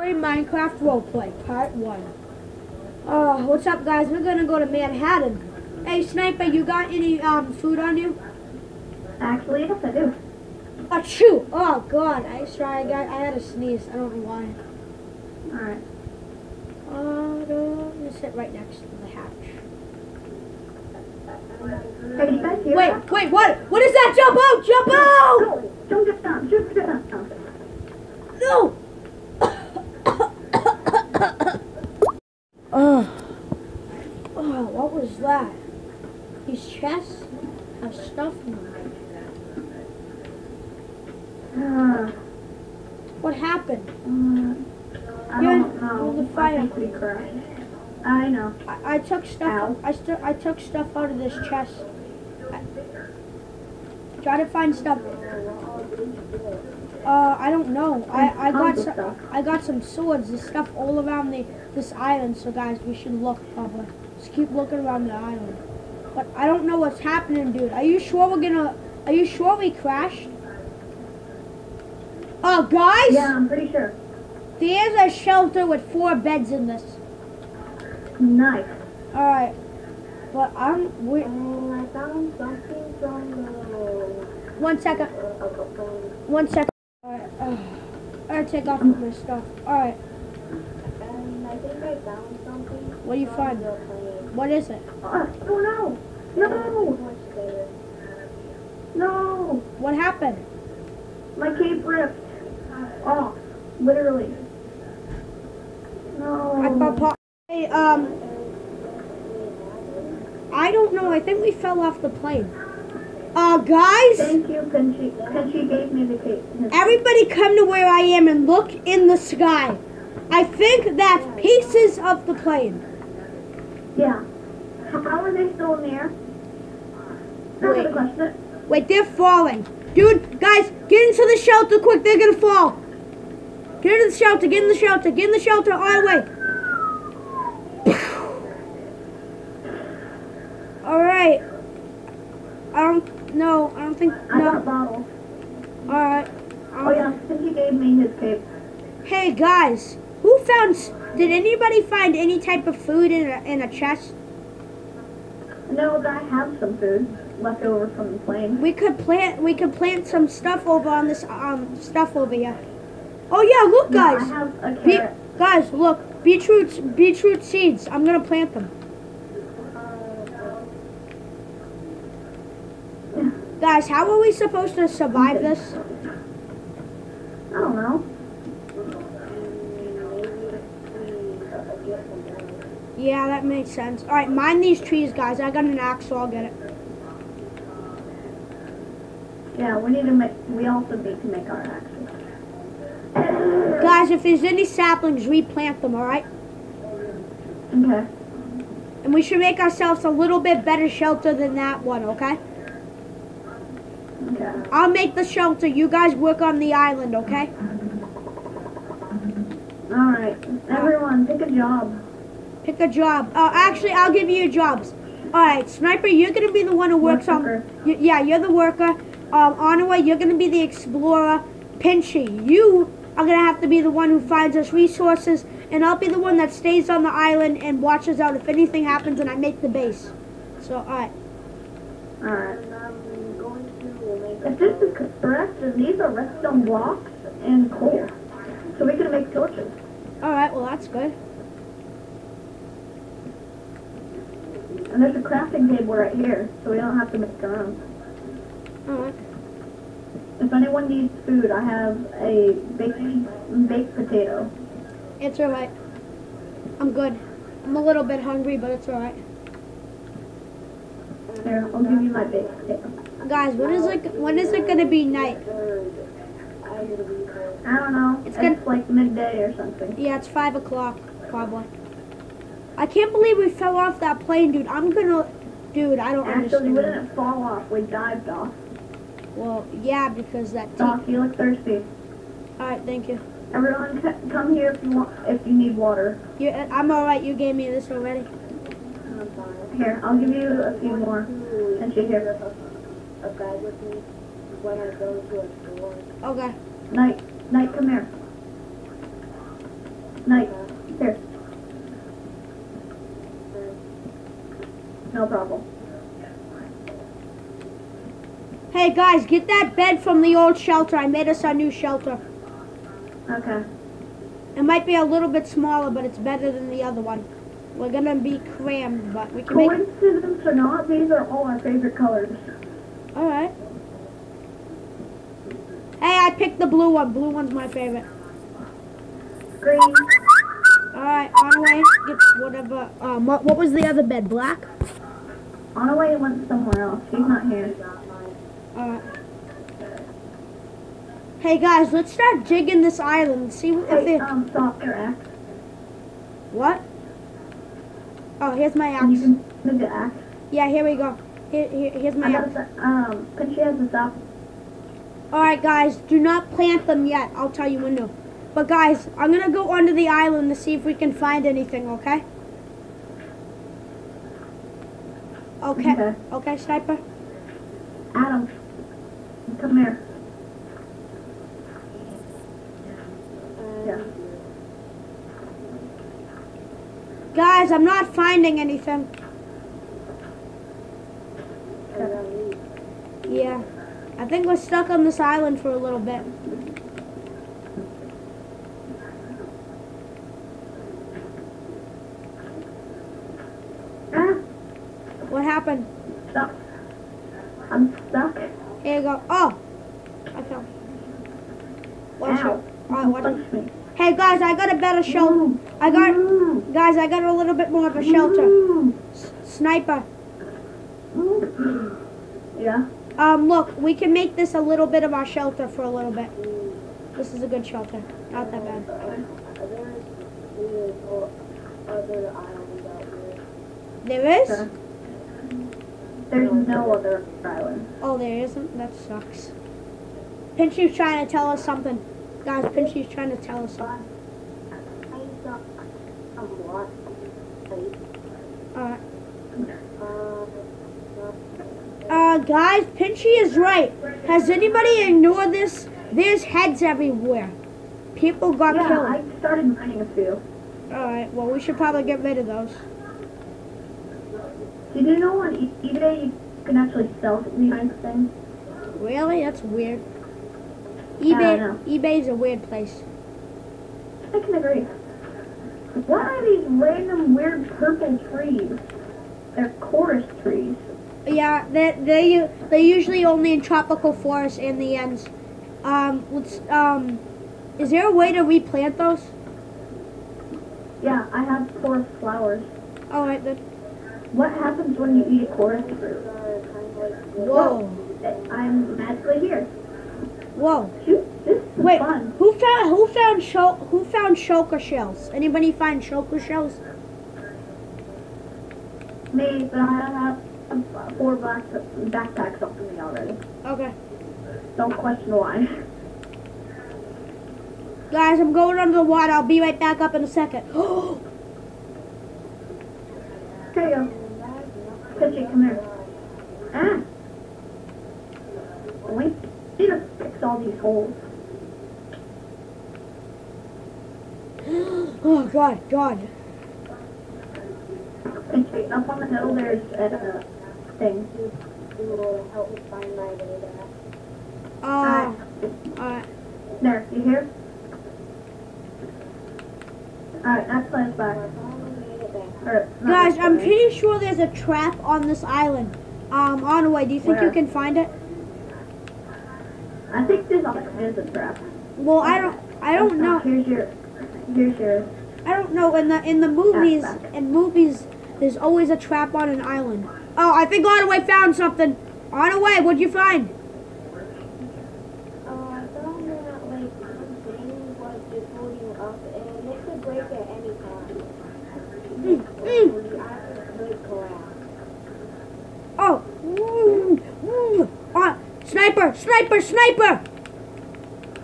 Story Minecraft Roleplay, Part 1. Uh, what's up, guys? We're gonna go to Manhattan. Hey, Sniper, you got any um food on you? Actually, yes, I do. Achoo! Oh, God. I sorry, I got, I had a sneeze. I don't know why. Alright. Uh, I'm gonna sit right next to the hatch. Hey, you guys hear Wait, that? wait, what? What is that? Jump out! Jump out! No, don't get down. Just get down. No! oh. Oh, what was that? His chest have stuff. Uh, What happened? uh, I You're don't know. the fire. I think we crashed. I know. I, I took stuff. Ow. I stu- I took stuff out of this chest. I, try to find stuff. Uh, I don't know. I, I got some. I got some swords. There's stuff all around the this island. So guys, we should look probably. Just keep looking around the island. But I don't know what's happening, dude. Are you sure we're gonna? Are you sure we crashed? Oh, guys! Yeah, I'm pretty sure. There's a shelter with four beds in this. Nice. All right. But I'm. We, Oh, I found something from the... one second. Uh, uh, one second. Alright, uh, I take off my stuff. Alright, And I think I found something. what do you find? What is it? Oh, oh no! No! No! What happened? My cape ripped. Off. Literally. No. I um, I don't know. I think we fell off the plane. Uh, guys, Thank you. Pinchy gave me the cape. everybody come to where I am and look in the sky. I think that's pieces of the plane. Yeah. How are they still in the air? That's Wait. question. Wait, they're falling. Dude, guys, get into the shelter quick. They're gonna fall. Get into the shelter. Get in the shelter. Get in the shelter all the way. All right. I don't. No, I don't think. I got a bottle. All right. Oh yeah, um. Pinchy gave me his cape. Hey guys, who found? Did anybody find any type of food in a, in a chest? No, but I have some food left over from the plane. We could plant. We could plant some stuff over on this um stuff over here. Oh yeah, look guys. I have a Be- guys, look, beetroot, beetroot seeds. I'm gonna plant them. Guys, how are we supposed to survive this? I don't know. Yeah, that makes sense. All right, mind these trees, guys. I got an axe, so I'll get it. Yeah, we need to make. We also need to make our axes. Guys, if there's any saplings, replant them. All right, Okay. and we should make ourselves a little bit better shelter than that one. Okay? Okay. I'll make the shelter. You guys work on the island. Okay? All right. Everyone, pick a job. Pick a job. Uh, actually, I'll give you jobs. All right, Sniper, you're gonna be the one who works on. Worker. Y- yeah, you're the worker. Um, Onaway, you're gonna be the explorer. Pinchy, you are gonna have to be the one who finds us resources, and I'll be the one that stays on the island and watches out if anything happens and I make the base. So, all right. All right. If this is correct, then these are redstone blocks and coal, so we can make torches. All right. Well, that's good. And there's a crafting table right here, so we don't have to make our own. All right. If anyone needs food, I have a baked baked potato. It's all right. I'm good. I'm a little bit hungry, but it's all right. There, I'll give you my baked potato. Guys, when is it? When is it gonna be night? I don't know. It's It's, like midday or something. Yeah, it's five o'clock, probably. I can't believe we fell off that plane, dude. I'm gonna, dude. I don't Actually, we didn't fall off. We dived off. Well, yeah, because that. Doc, you look thirsty. All right, thank you. Everyone, c- come here if you want. If you need water. You, I'm all right. You gave me this already. Here, I'll give you a few more. Since you're here. a guy with me when I go to a store. Okay. Night, night, come here. Night. Here. No problem. Hey guys, get that bed from the old shelter. I made us our new shelter. Okay. It might be a little bit smaller, but it's better than the other one. We're gonna be crammed, but we can make. Coincidence or not, these are all our favorite colors. All right. Hey, I picked the blue one. Blue one's my favorite. Green. All right, on the way. Get whatever. Um, what, what was the other bed? Black. On the way, went somewhere else. He's not here. All right. Hey guys, let's start jigging this island. See if Hey, they. um, stop your axe. What? Oh, here's my you axe. can move the axe. Yeah, here we go. Here, here, here's my axe. um, Pinchy has the stop. All right, guys, do not plant them yet. I'll tell you when to. But guys, I'm gonna go onto the island to see if we can find anything. Okay? Okay. Okay. Okay, sniper. Adam, come here. Um, yeah. Guys, I'm not finding anything. Yeah. I think we're stuck on this island for a little bit. Ah, What happened? stuck. I'm stuck. Here you go. Oh. I fell. Watch Ow. out. All right, watch out. Me. Hey guys, I got a better shelter. I got guys, I got a little bit more of a shelter. Sniper. Yeah. Um, look, we can make this a little bit of our shelter for a little bit. This is a good shelter. Not that bad. other islands out there. Is? There's no other island. Oh, there isn't? That sucks. Pinchy's trying to tell us something. Guys, Pinchy's trying to tell us something. I saw a lot. Alright. Uh, Guys, Pinchy is right. Has anybody ignored this? There's heads everywhere. People got Yeah, killed. I started mining a few. Alright, well, we should probably get rid of those. Did you know on e- eBay you can actually sell these things? Really? That's weird. EBay, know. eBay's a weird place. I can agree. What are these random weird purple trees? They're chorus trees. Yeah, they they they usually only in tropical forests and the ends. Um, let's um, is there a way to replant those? Yeah, I have chorus flowers. All right then. What happens when you eat a chorus fruit? Whoa, I'm magically here. whoa. Shoot, this is Wait, fun. who found who found sho- who found shulker shells? Anybody find shulker shells? Me, but I have uh, four black backpacks up to me already. Okay, Don't question why. guys, I'm going under the water. I'll be right back up in a second. Here you go. Pitchy, come here. Ah! We need to fix all these holes. oh God, God. Pitchy, up on the hill there's a thing. you will help me find my way there. Uh, alright. There, you hear? Alright, place back. Or, not Guys, I'm way. pretty sure there's a trap on this island. Um, on the way. Do you think you can find it? I think this is a trap. Well, I don't. I don't know. Here's your, here's your, I don't know. In the in the movies, in movies, there's always a trap on an island. Oh, I think Onaway found something. Onaway, what'd you find? Uh, I found that, like, something was just floating up, and it could break at any time. Mm, mm. The island could collapse. Oh, mm. Uh, sniper, sniper, sniper!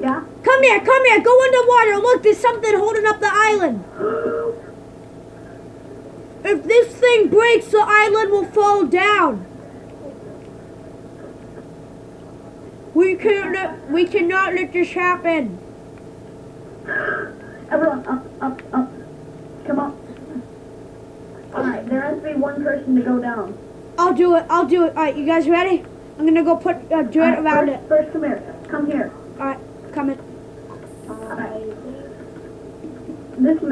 yeah? Come here, come here. Go underwater. Look, there's something holding up the island. If this thing breaks, the island will fall down. We can't let, we cannot let this happen. Everyone, up, up Up. Come on. Alright, there has to be one person to go down. I'll do it. I'll do it. All right, you guys ready? I'm gonna go put uh, dirt Alright, around first, it. First, come here. Come here. All right, coming. Think This question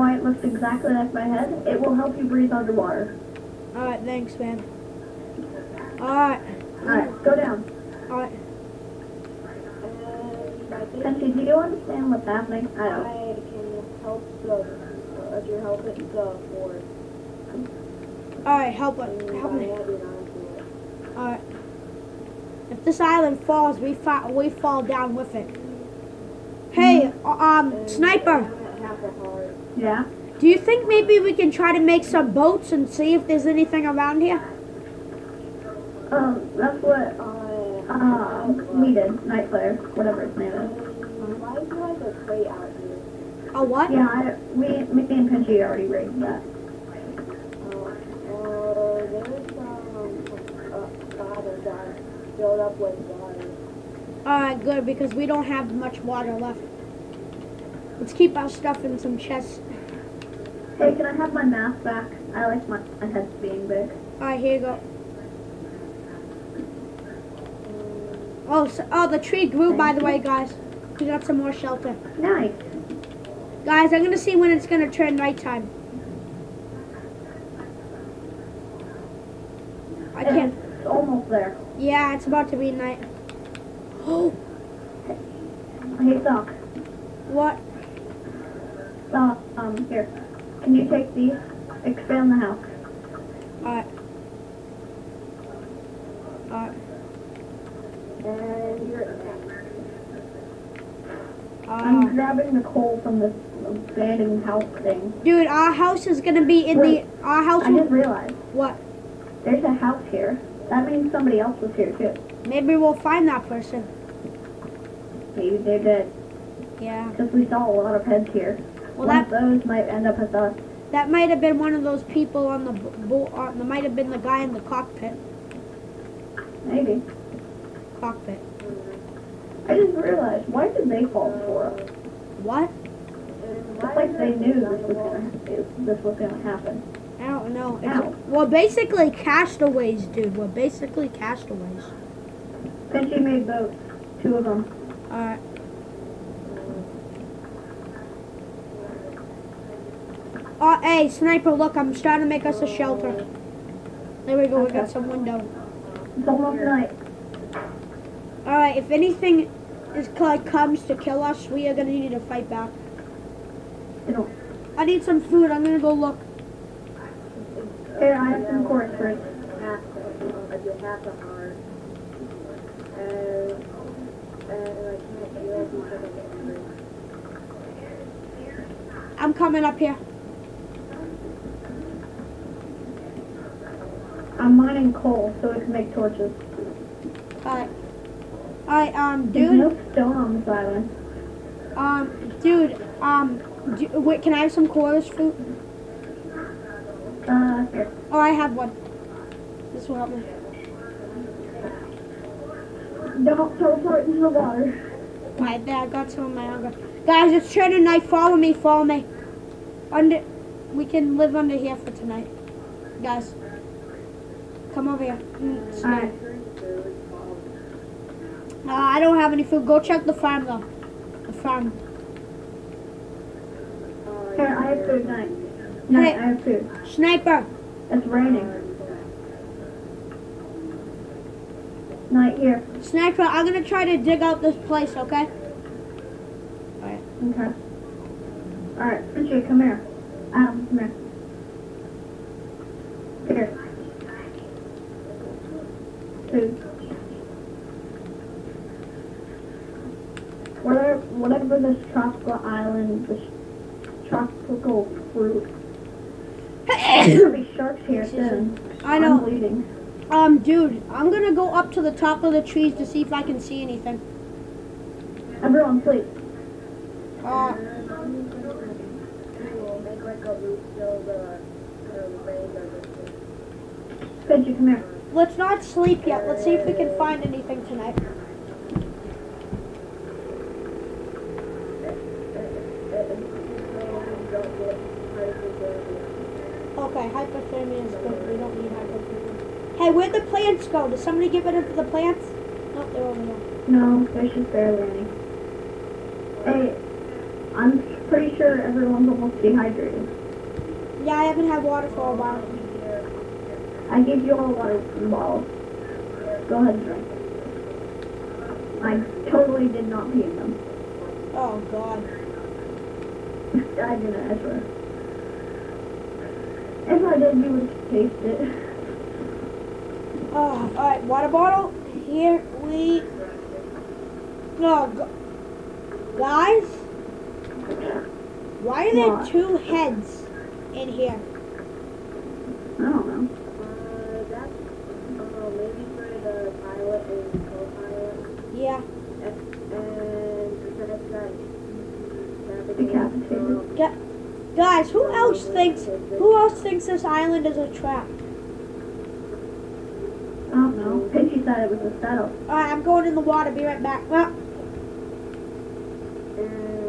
why it looks exactly like my head. It will help you breathe underwater. All right, thanks, man. All right, Alright, go down. all right. and I think Kenshi, do you understand what's happening? I don't. I can help the, uh, if you're helping the board. All right, help it. Help me. added onto it. All right. If this island falls, we fa- we fall down with it. Hey, uh, um, And sniper. I'm at half a heart. Yeah? Do you think maybe we can try to make some boats and see if there's anything around here? Um, that's what, Uh, um, we did. Night Flare, whatever his name is. Why do you have a crate out here? A what? Yeah, I, we, me and Kenshi already rigged that. Uh, uh, there's some, water that filled up with water. All right, good because we don't have much water left. Let's keep our stuff in some chests. Hey, can I have my mask back? I like my, my head being big. All right, here you go. Oh, so, oh, the tree grew, by the way, guys. We got some more shelter. Nice. Guys, I'm gonna see when it's gonna turn nighttime. I can't. It's almost there. Yeah, it's about to be night. Oh, Hey, Sock. what? Uh, um, here. Can you take these? Expand the house. Alright. Alright. And you're, I'm Uh, grabbing the coal from this abandoned house thing. dude, our house is gonna be in Wait. the. Our house. I just realized what? there's a house here. That means somebody else was here too. Maybe we'll find that person. Maybe they're dead. Yeah. Because we saw a lot of heads here. Well, One that those might end up as us. that might have been one of those people on the boat. That might have been the guy in the cockpit. Maybe. Cockpit. I just realized, why did they fall for us? What? It's like they knew this was gonna this was gonna happen. I don't know. Ow. we're basically castaways, dude. We're basically castaways. Pinchy made boats. Two of them. Alright. Oh, hey, sniper, look, I'm starting to make us a shelter. There we go, we got some window. It's almost night. Alright, if anything is like comes to kill us, we are gonna need to fight back. You know, I need some food, I'm gonna go look. here I have some corn for it. half, uh, you're half a heart. And, and I can't feel it because I'm angry. I'm coming up here. I'm mining coal so we can make torches. Alright. Alright, um, dude. There's no stone on this island. um, dude, um, do, wait, can I have some chorus fruit? Uh, here. Oh, I have one. This will help me. Don't teleport into the water. Alright, there, I got some of my hunger. Guys, it's turning night. Follow me, follow me. Under, we can live under here for tonight. Guys, come over here. Mm, it's night. Uh, I don't have any food. Go check the farm, though. The farm. Here, I have food. Night. Night, Hey. I have food. Sniper, It's raining. Night here. sniper, I'm gonna try to dig out this place, okay? Alright. Okay. Alright, Pinchy, come here. Adam, come here. Here. Food. Whatever, whatever this tropical island, this tropical fruit. There's gonna be sharks here soon. I I'm know. bleeding. Um, dude, I'm gonna go up to the top of the trees to see if I can see anything. Everyone sleep. Uh, We'll make like a roof so the, the rain doesn't. Pinchy, come here. Let's not sleep yet. Let's see if we can find anything tonight. Okay, hypothermia is good. We don't need hypothermia. Hey, where'd the plants go? Did somebody get rid of the plants? Nope, they're over there. No, there's just barely any. Hey, I'm pretty sure everyone's almost dehydrated. Yeah, I haven't had water for a while. I gave you all water from bottles. Go ahead and drink. I totally did not pee in them. Oh, God. I didn't, I swear. If I did, you would taste it. Ah, oh, alright, water bottle. Here we Oh, go- guys, why are there What? two heads in here? I don't know. Uh, that's, uh, maybe for the pilot and co-pilot. Yeah, And besides that, Decapitated. Ga- guys, who else thinks who else thinks this island is a trap? I don't know. Pinchy said it was a setup. Alright, I'm going in the water. Be right back. Well,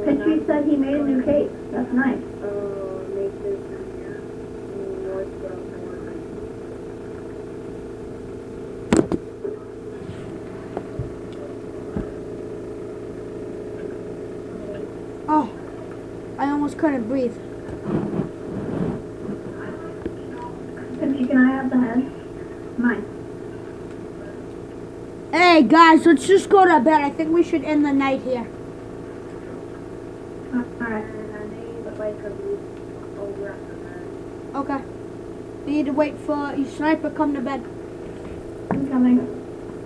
Pinchy said he made a new cake. That's nice. uh, make this more strong. oh, I almost couldn't breathe. Can I have the head? Mine. Hey guys, let's just go to bed. I think we should end the night here. Uh, Alright. And I need the bike of you over after that. Okay. We need to wait for you sniper come to bed. I'm coming.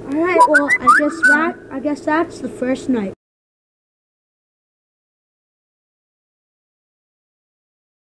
All right. Well, I guess that I guess that's the first night.